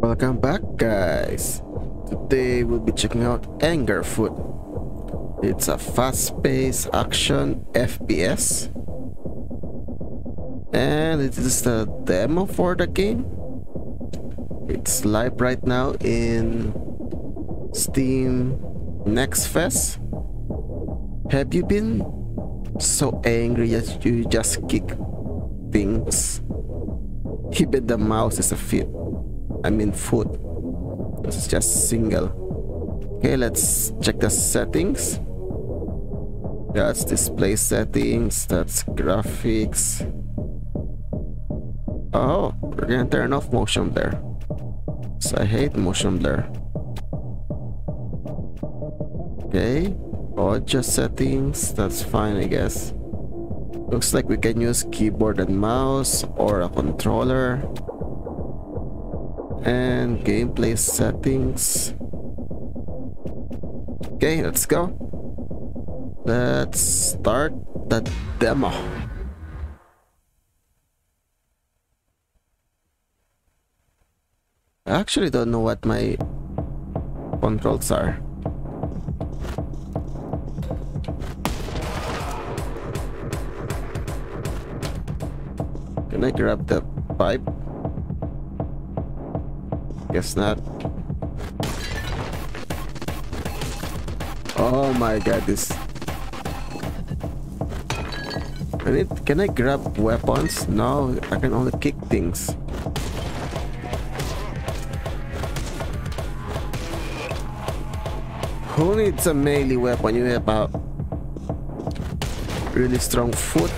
Welcome back guys. Today we'll be checking out Anger Foot. It's a fast-paced action FPS. And it is the demo for the game. It's live right now in Steam Next Fest. Have you been so angry that you just kick things? Even the mouse is a fit. I mean foot. This is just single. Okay, let's check the settings. That's display settings, that's graphics. Oh, we're gonna turn off motion blur. So I hate motion blur. Okay, audio settings, that's fine I guess. Looks like we can use keyboard and mouse or a controller and gameplay settings. Okay let's go. Let's start the demo. I actually don't know what my controls are. Can I grab the pipe Guess not. Oh my god, this... Can, it, can I grab weapons? No, I can only kick things. Who needs a melee weapon? You have a really strong foot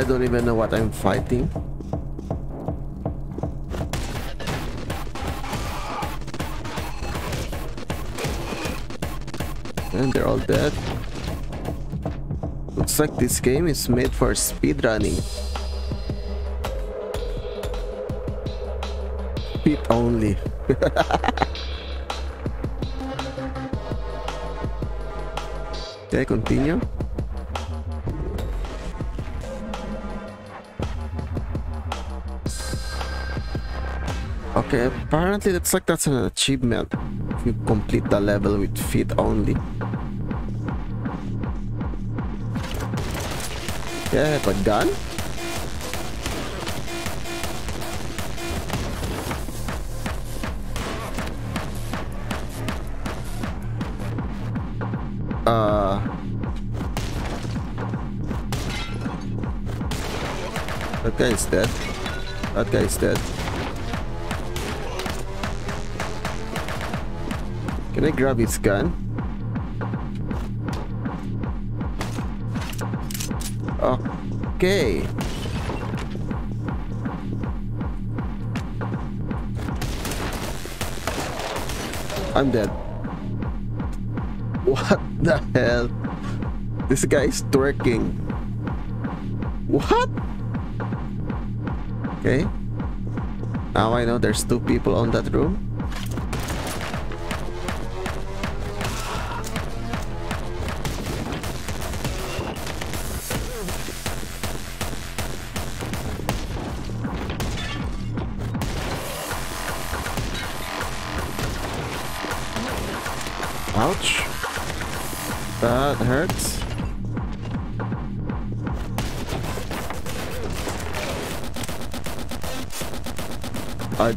I don't even know what I'm fighting. And they're all dead. Looks like this game is made for speedrunning. Speed only. Okay, continue. Okay, apparently that's like that's an achievement. If you complete the level with feet only. Yeah, but gun? Uh... That guy is dead. That guy is dead. Can I grab his gun? Okay. I'm dead. What the hell? This guy is twerking. What? Okay. Now I know there's two people on that room.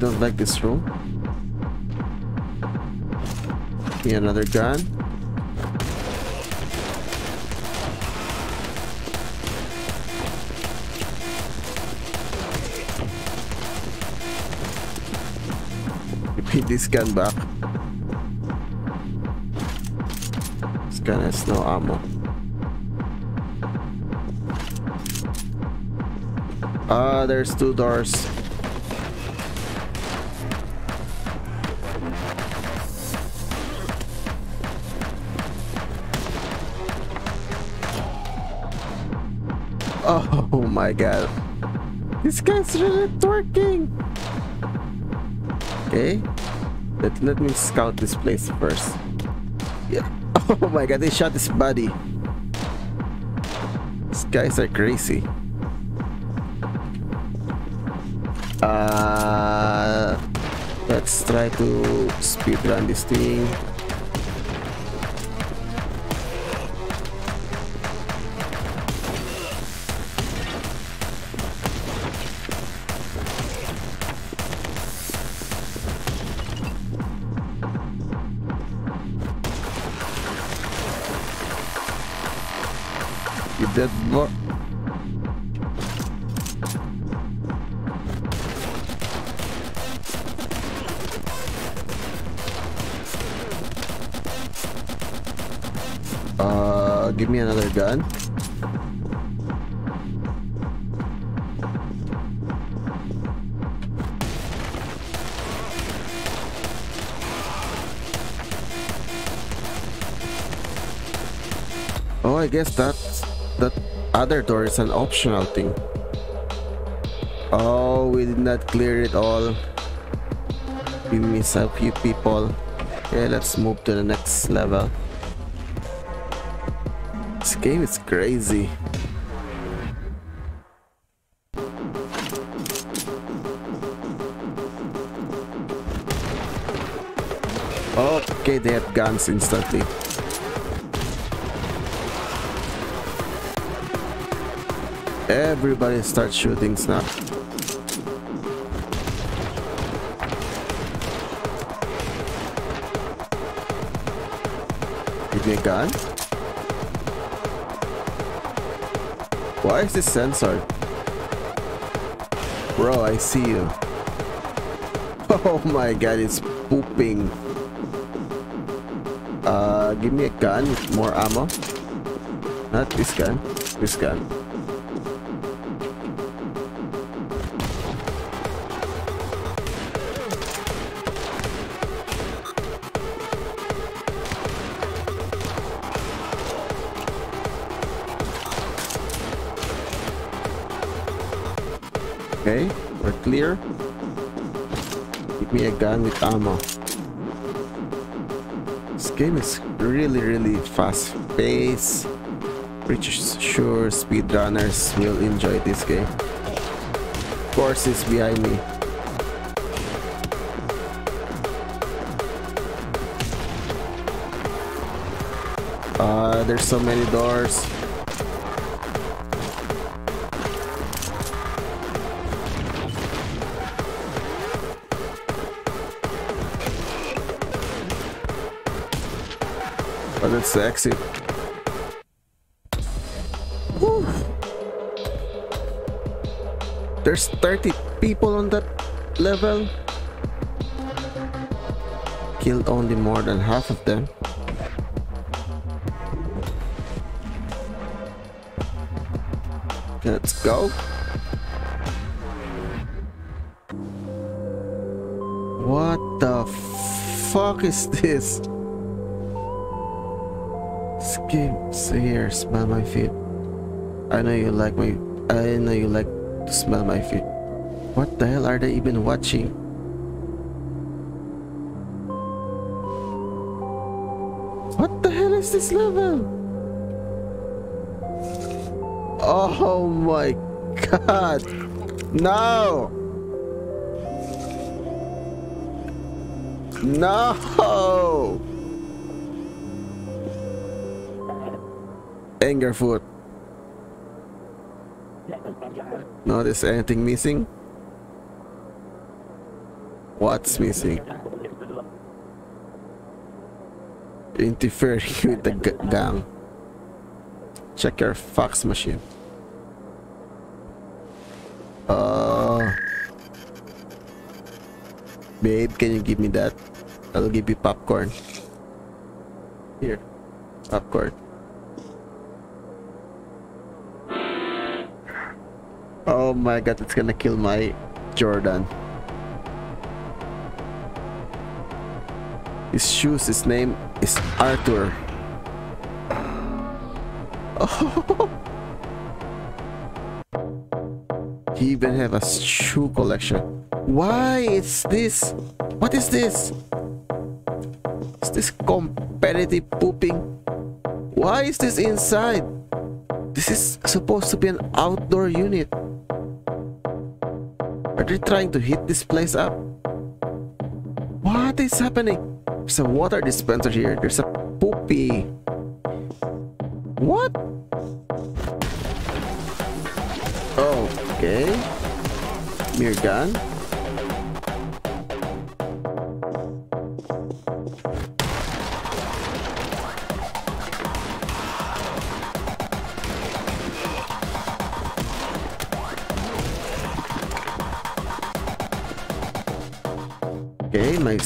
Don't like this room. Here, another gun. Repeat this gun back. This gun has no ammo. Ah, uh, there's two doors. Oh my god. This guy's really twerking. Okay. Let, let me scout this place first. Yeah. Oh my god, they shot his body. These guys are crazy. Uh, let's try to speedrun this thing. Uh, give me another gun. Oh, I guess that's that other door is an optional thing. Oh, we did not clear it all. We miss a few people. Okay, let's move to the next level. Game is crazy. Okay, they have guns instantly. Everybody starts shooting now. Give me a gun. Why is this censored? Bro, I see you. Oh my god, it's pooping. Uh, give me a gun more ammo. Not this gun. This gun. We're. Give me a gun with ammo. This game is really, really fast paced. Pretty sure speedrunners will enjoy this game. Of course, it's behind me. Uh, there's so many doors. It's the exit. Woo. There's 30 people on that level. Killed only more than half of them. Let's go. What the fuck is this? Skip here, smell my feet. I know you like my I know you like to smell my feet. What the hell are they even watching? What the hell is this level? Oh my god! No! No! Anger Foot. Notice anything missing? What's missing? Interfering with the gang. Check your fax machine. Uh, babe, can you give me that? I'll give you popcorn. Here, popcorn. Oh my god, it's gonna kill my Jordan. His shoes, his name is Arthur. Oh. He even have a shoe collection. Why is this? What is this? Is this competitive pooping? Why is this inside? This is supposed to be an outdoor unit. Are they trying to heat this place up? What is happening? There's a water dispenser here. There's a poopy. What? Okay. Mirror gun. My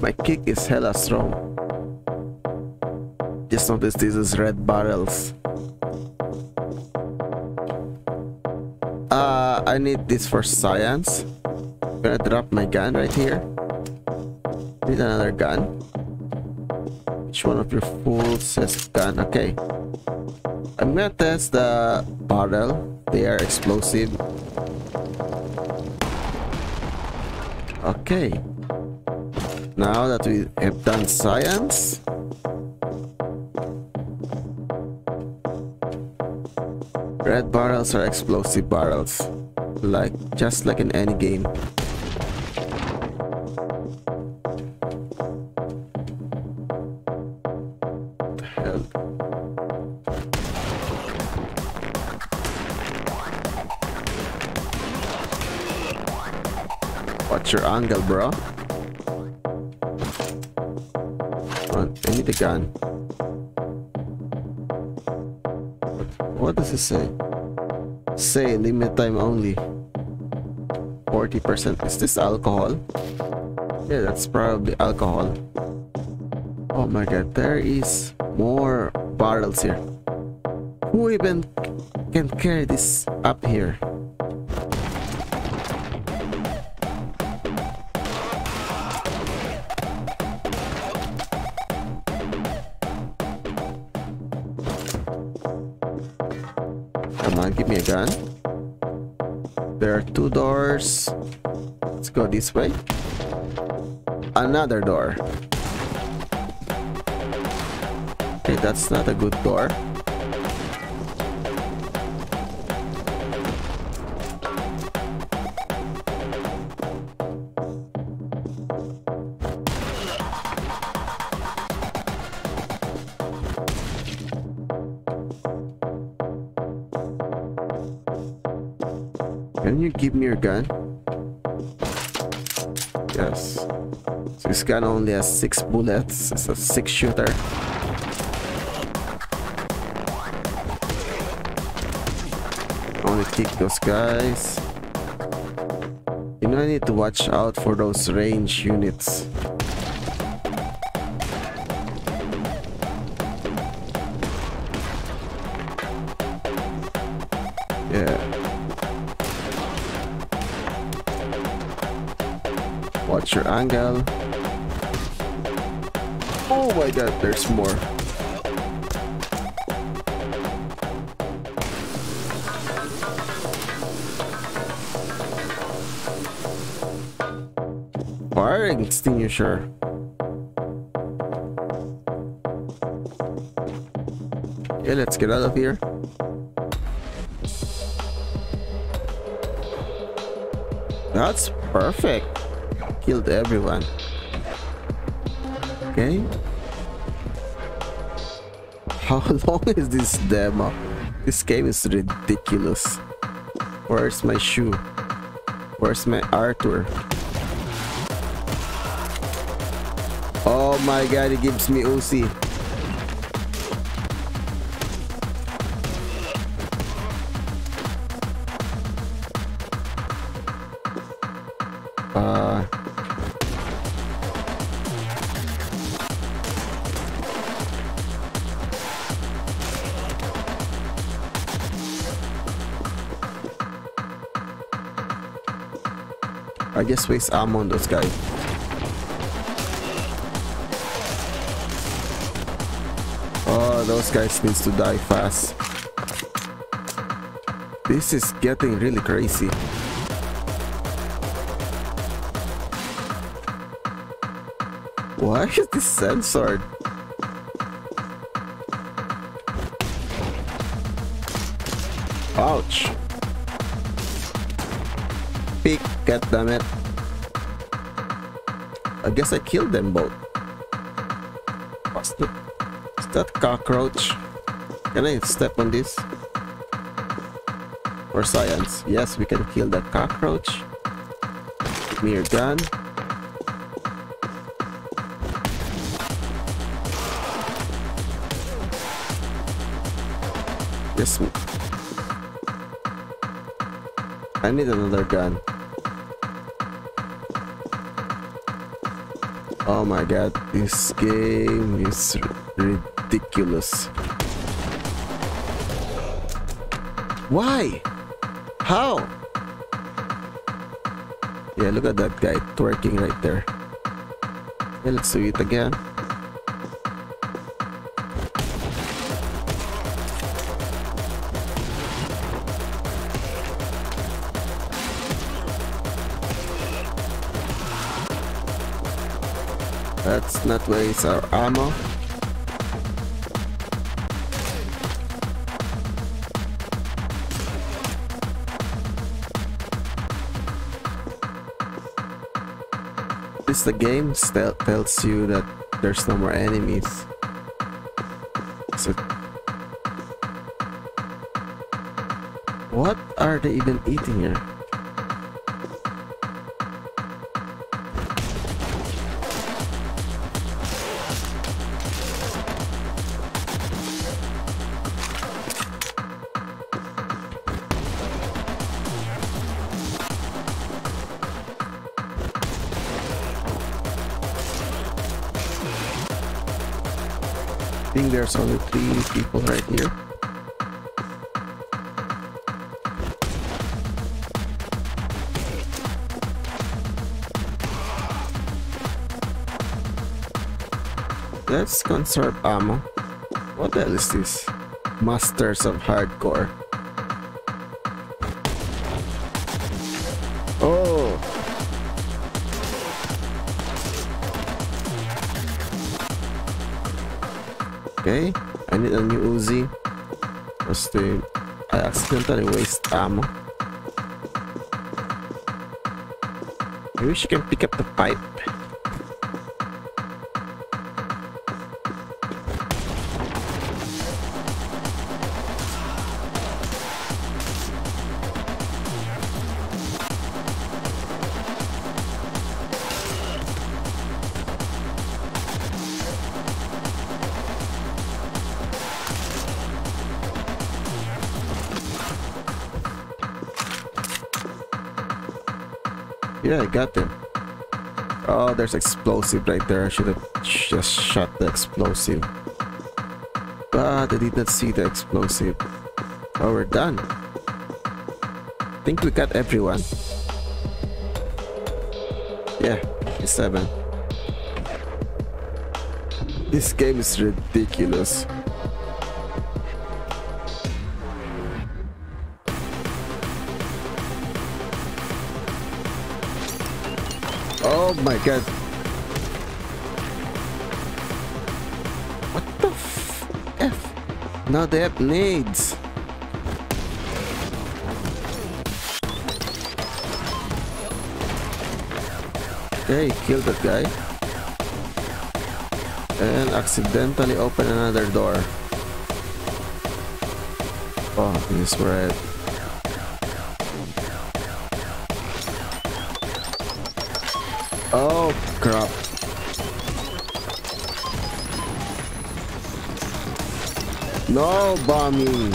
my kick is hella strong. Just notice this is red barrels. Uh, I need this for science. I'm gonna drop my gun right here. Need another gun. Which one of your fools says gun? Okay. I'm gonna test the barrel. They are explosive. Okay. Now that we have done science, red barrels are explosive barrels, like just like in any game. Your angle, bro? I need a gun. What does it say? Say limit time only. 40%. Is this alcohol? Yeah, that's probably alcohol. Oh my god, there is more barrels here. Who even can carry this up here? This way. Another door. Okay, that's not a good door. Can you give me your gun? Yes. So this gun only has six bullets. It's a six shooter. Only kick those guys. You know I need to watch out for those range units. Angle. Oh my god, there's more. Fire extinguisher. Okay, let's get out of here. That's perfect killed everyone. Okay. How long is this demo? This game is ridiculous. Where's my shoe? Where's my Arthur? Oh my god, it gives me Uzi. Waste ammo on those guys. Oh, those guys needs to die fast. This is getting really crazy. Why is this censored? Ouch. Peek, god damn it. I guess I killed them both. What's that? Is that cockroach? Can I step on this? For science. Yes, we can kill that cockroach. Give me your gun. This I need another gun. Oh my god, this game is ridiculous. Why? How? Yeah, look at that guy twerking right there. Yeah, let's do it again. That's not waste our ammo. This the game still tells you that there's no more enemies. So what are they even eating here? Three people right here. Let's conserve ammo. What the hell is this? Masters of Hardcore. Oh. Okay, I need a new Uzi. Because I accidentally waste ammo. Maybe she can pick up the pipe. Yeah, I got them. Oh, there's explosive right there. I should have just shot the explosive. Ah, but I did not see the explosive. Oh, we're done. I think we got everyone. Yeah, it's seven. This game is ridiculous. Oh my god. What the f? Now they have nades. Okay, kill that guy. And accidentally open another door. Oh, this is red. Crap. No bombing.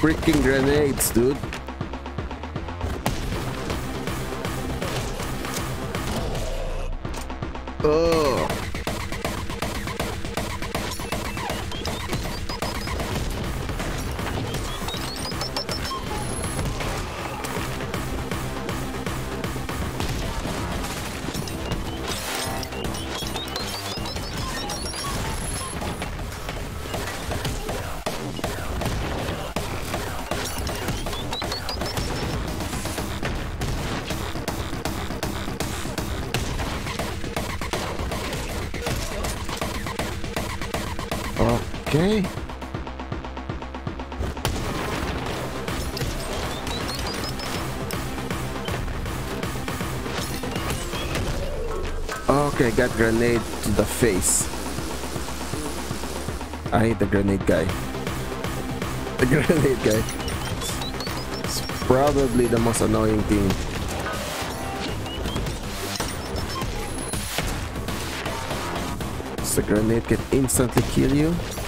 Freaking grenades, dude. Oh. Okay. Okay, got grenade to the face. I hate the grenade guy. The grenade guy. It's probably the most annoying thing. The grenade can instantly kill you.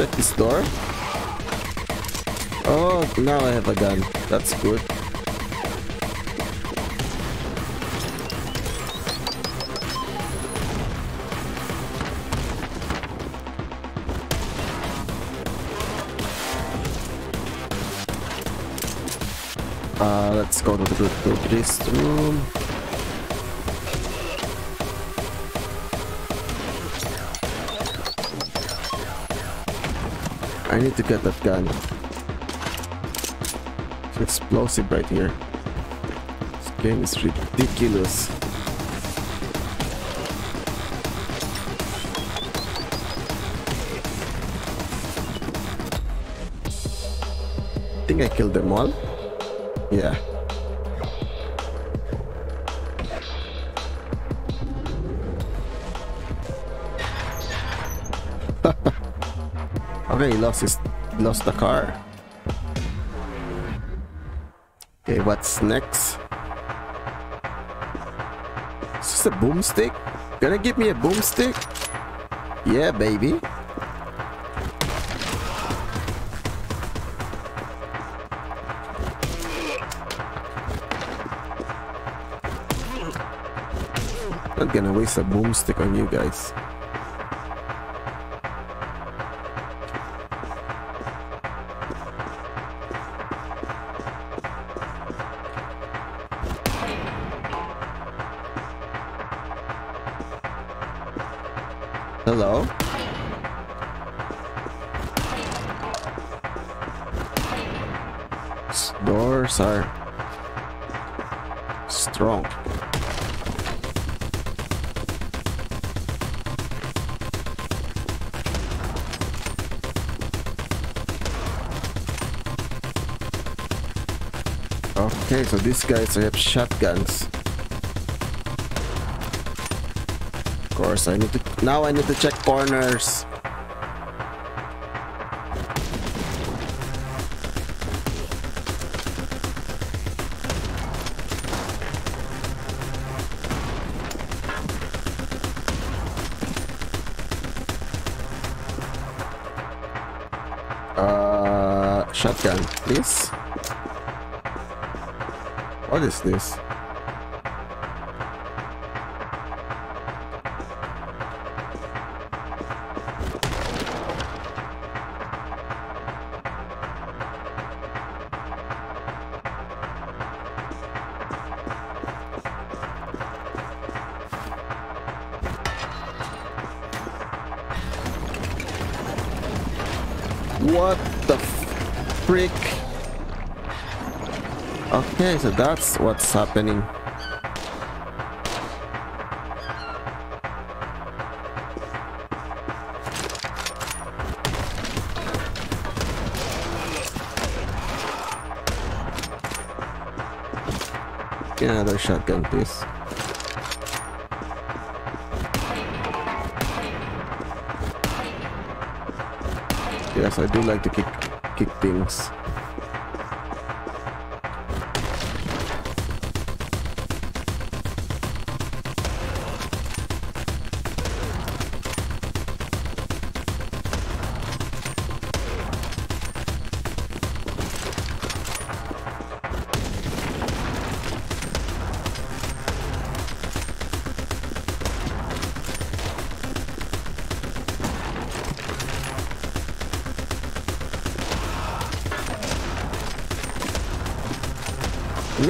Check this door. Oh, now I have a gun. That's good. Uh, let's go to the to this room. I need to get that gun. It's explosive right here. This game is ridiculous. I think I killed them all. Yeah. Okay, he lost his lost the car. Okay, what's next? Is this a boomstick? Gonna give me a boomstick? Yeah, baby. Not gonna waste a boomstick on you guys. Hello? Doors are strong. Okay, so these guys have shotguns. Course, I need to now I need to check corners. Uh, shotgun, please. What is this? That's what's happening. Another shotgun, please. Yes, I do like to kick kick things.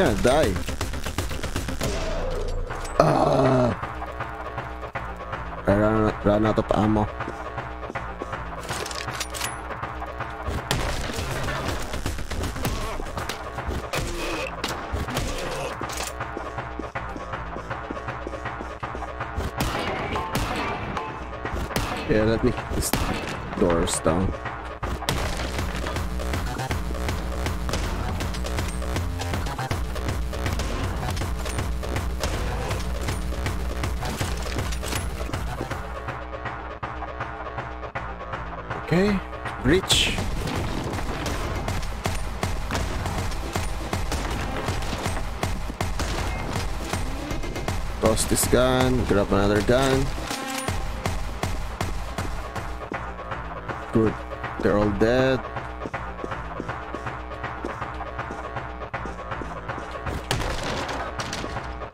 gonna die. Ah. Uh, I ran, ran out of ammo. Yeah, let me get this doors down. Okay, reach. Toss this gun, grab another gun. Good, they're all dead.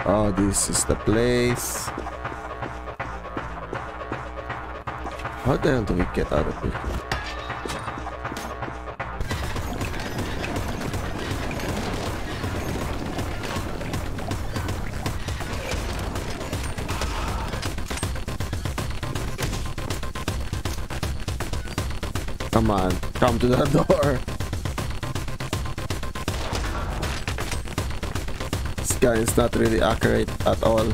Oh, this is the place. How the hell do we get out of here? Come on, come to the door. This guy is not really accurate at all.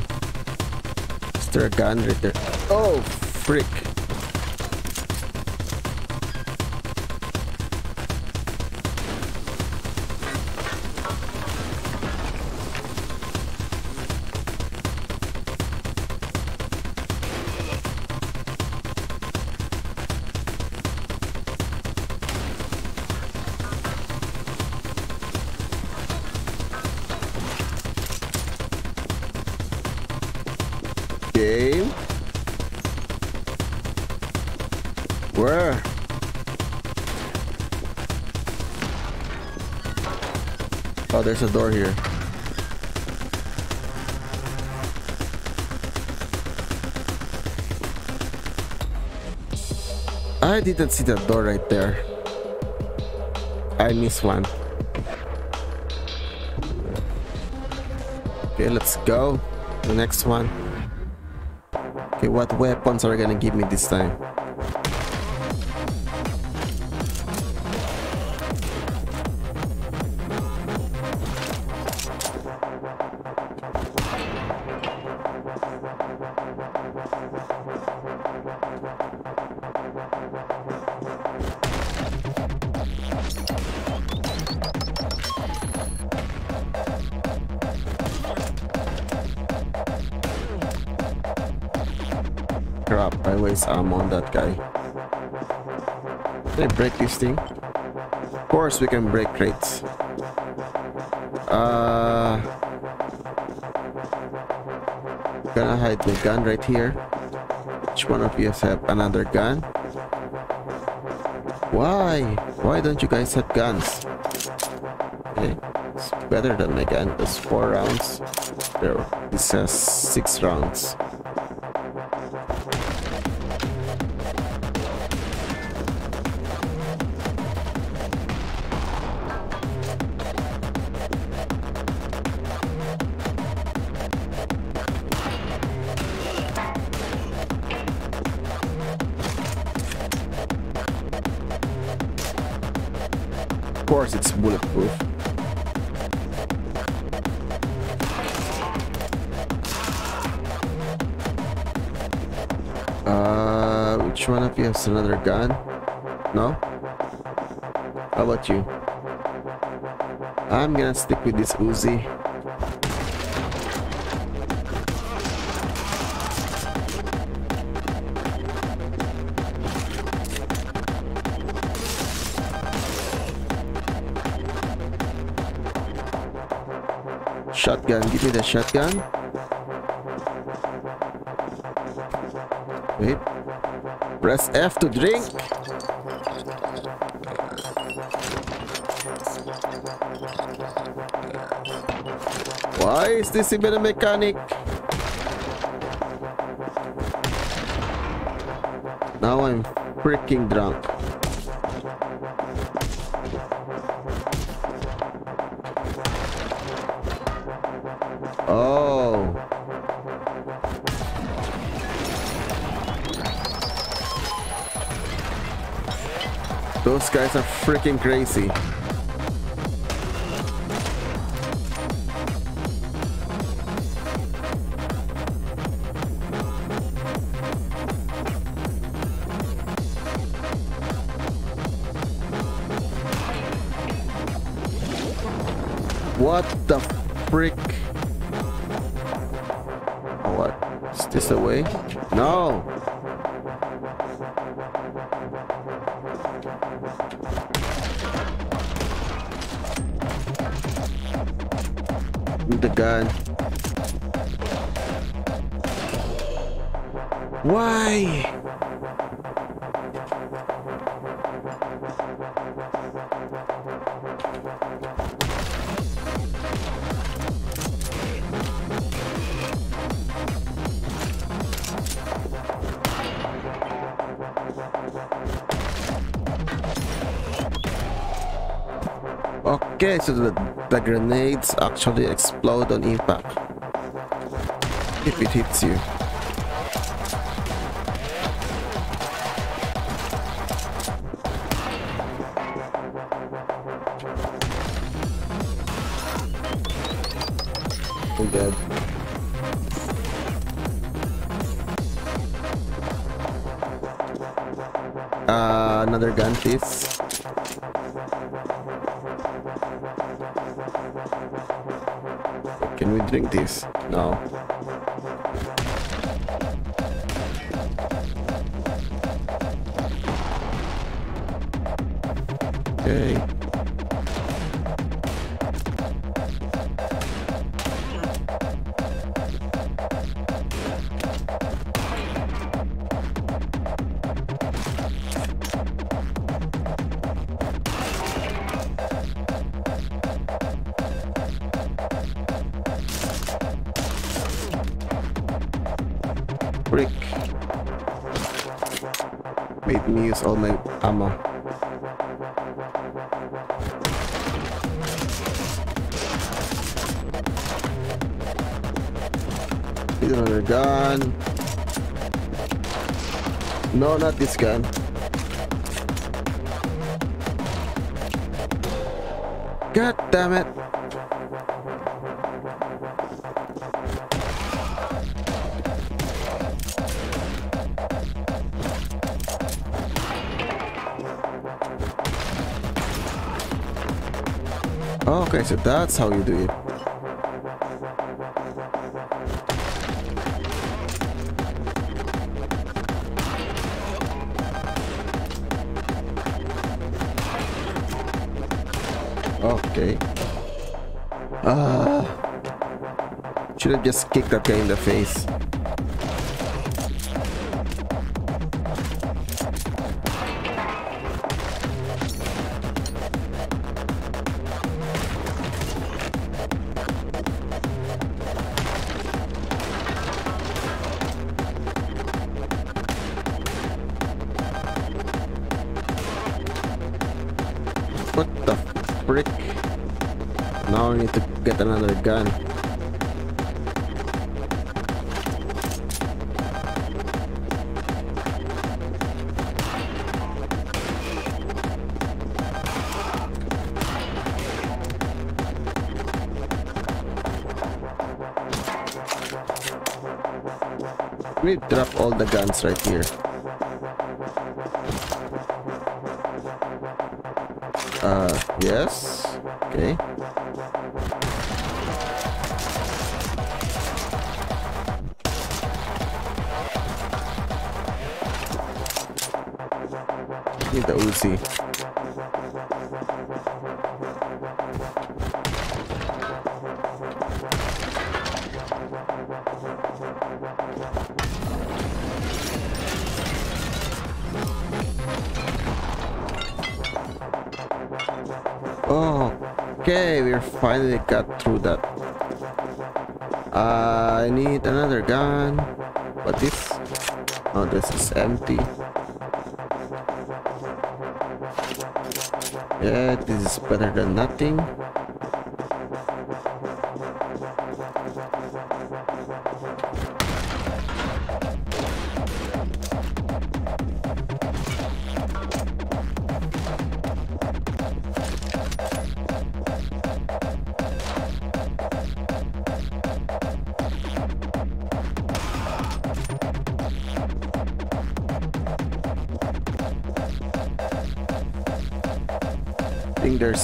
Is there a gun right there? Oh, frick. There's a door here. I didn't see that door right there. I missed one. Okay, let's go. The next one. Okay, what weapons are gonna give me this time? Crap, I waste ammo on that guy. Can I break this thing? Of course we can break crates. Uh, gonna hide my gun right here. Which one of you have another gun? Why? Why don't you guys have guns? Okay, it's better than my gun. That's four rounds. There, this has six rounds. Uh, which one of you has another gun? No? How about you? I'm gonna stick with this Uzi. Shotgun, give me the shotgun. Wait. Press F to drink. Why is this even a mechanic? Now I'm freaking drunk. guys are freaking crazy. What the frick? Oh, what? Is this a way? No! Okay, so the, the grenades actually explode on impact. If it hits you. I'm dead. Uh, another gun, please. This? No. Okay. No, not this gun. God damn it. Oh, okay, so that's how you do it. Have just kicked that guy in the face. What the frick? Now I need to get another gun. We drop all the guns right here. Uh, yes. Okay. Need the Uzi. Finally got through that. I need another gun. But this? Oh, this is empty. Yeah, this is better than nothing.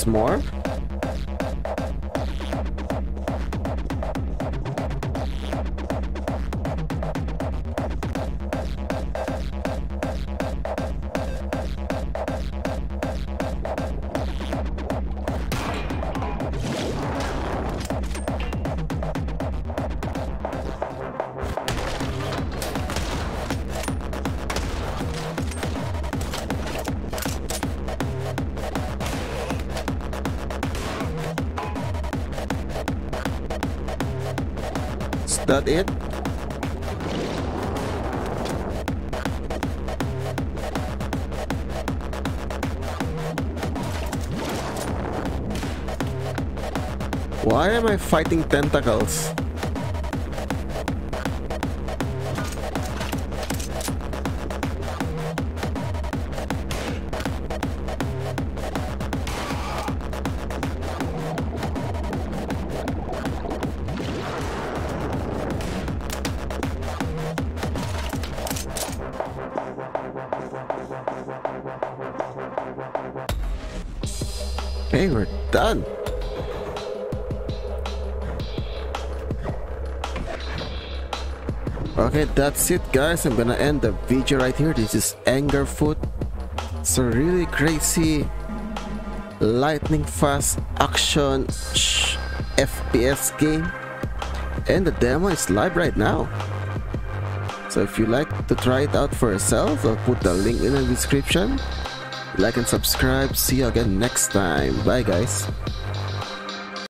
More. Why am I fighting tentacles? Okay, that's it guys. I'm gonna end the video right here. This is Anger Foot. It's a really crazy, lightning fast action FPS game. And the demo is live right now. So if you like to try it out for yourself, I'll put the link in the description. Like and subscribe. See you again next time. Bye guys.